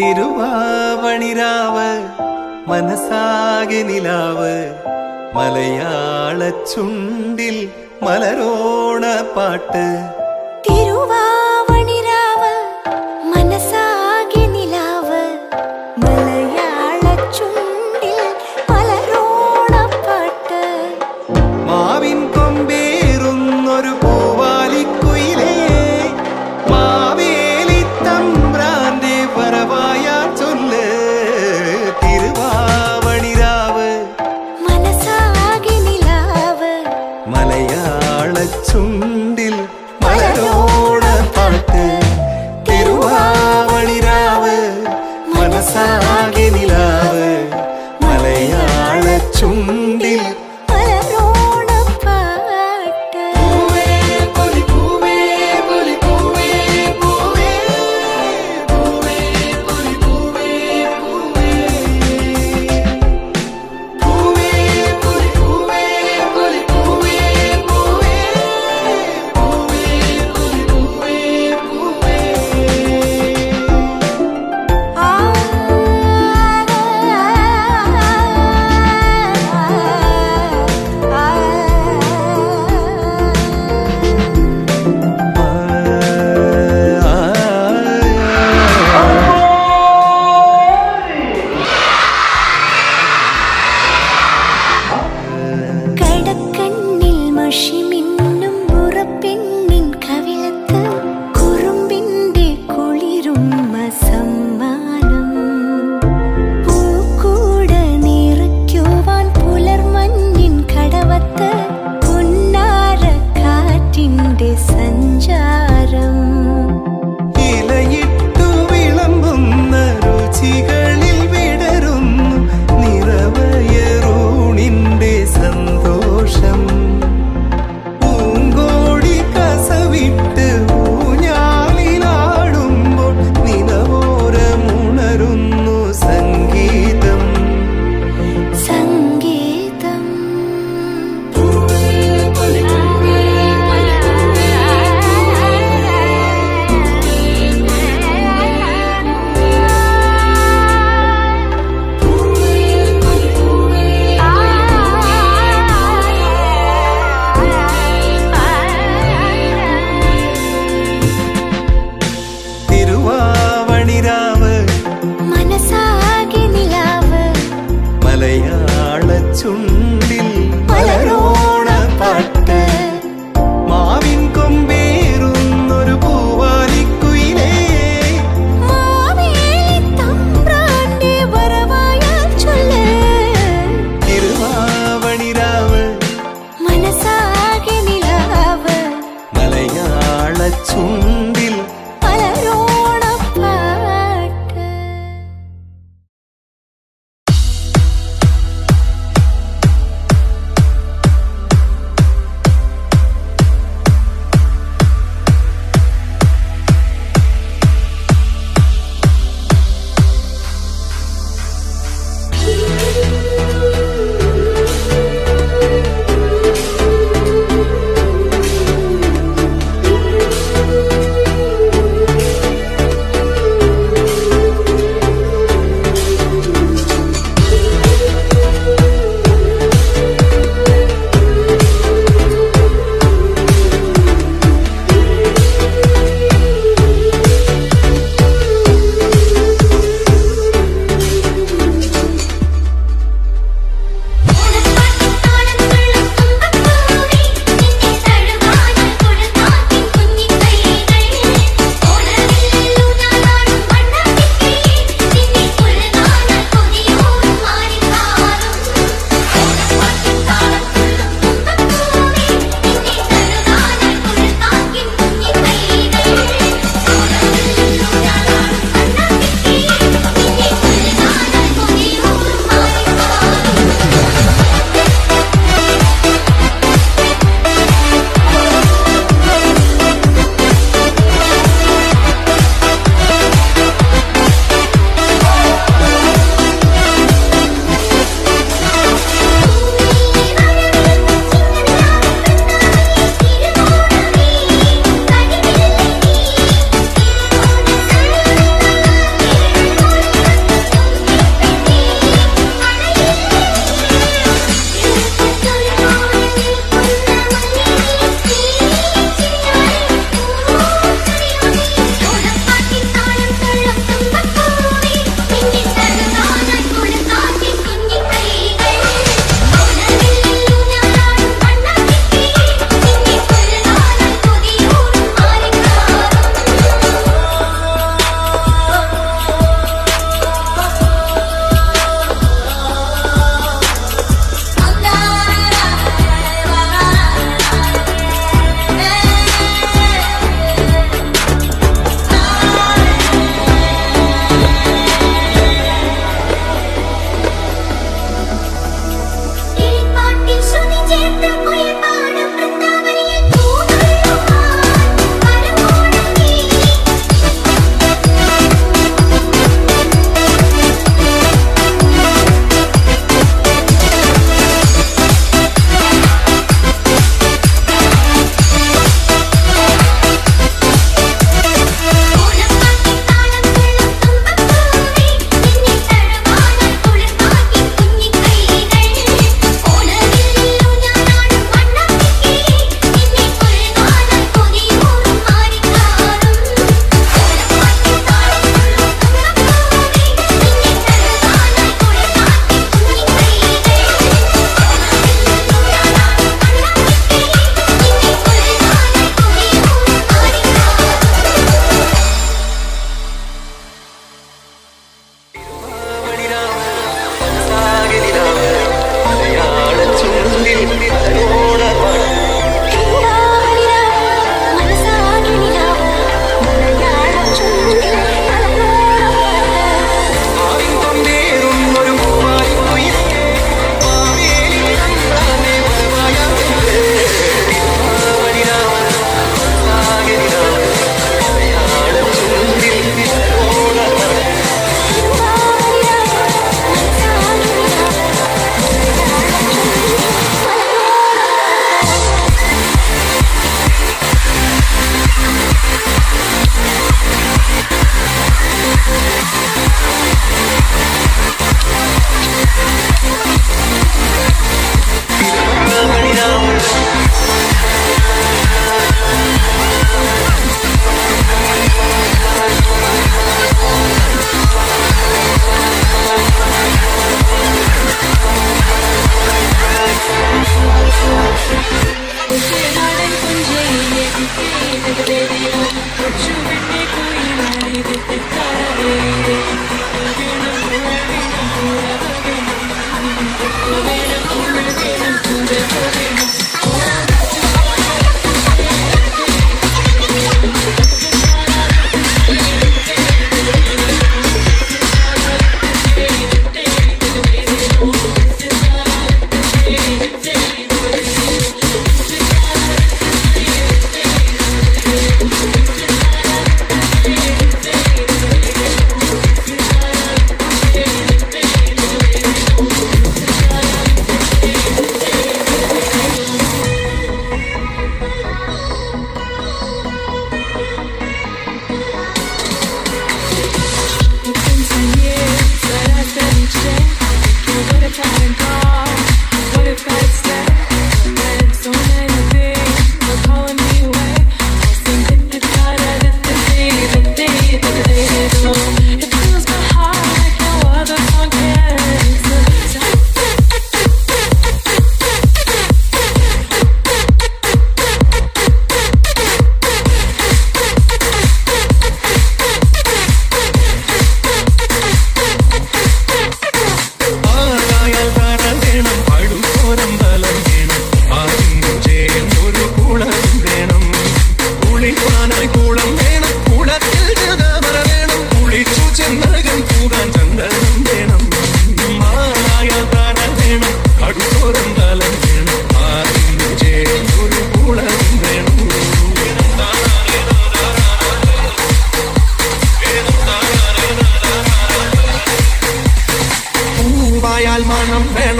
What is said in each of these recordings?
തിരുവാവണിരാവ് മനസ്സാകെ മലയാള ചുണ്ടിൽ മലരോണ പാട്ട്. തിരുവാവണിരാവ്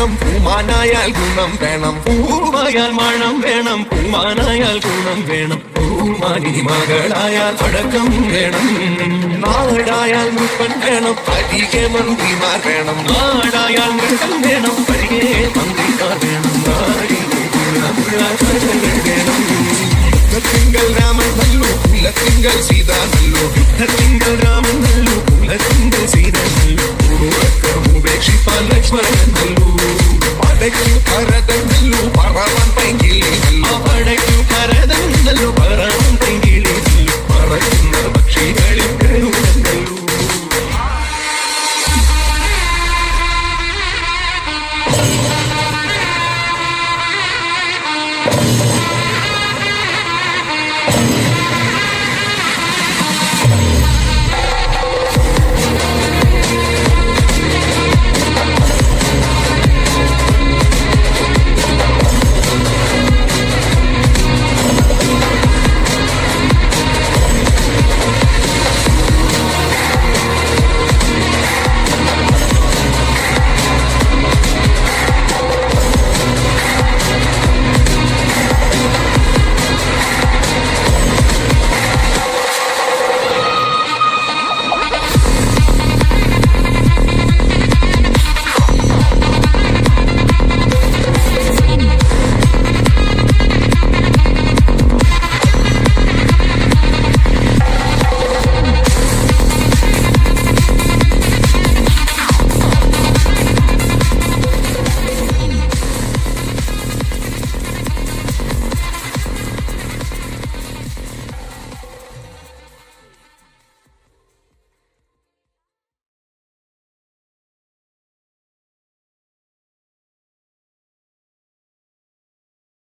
വേണം പൂമാനായാൽ ഗുണം വേണം. പൂവായാൽ മണം വേണം പൂമാനായാൽ ഗുണം വേണം. പൂമാനി മകളായാൽ അടക്കം വേണം. നാടായാൽ മുപ്പൻ വേണം അരികെ മന്ത്രിമാർ വേണം. നാടായാൽ മൃഗം വേണം അരികെ മന്ത്രിമാർ വേണം. വേണം. Raman നല്ലു കുലത്തിങ്കൾ Sita നല്ലു. Raman ഉപേക്ഷിപ്പാൻ Lakshmanan i'm gonna wil het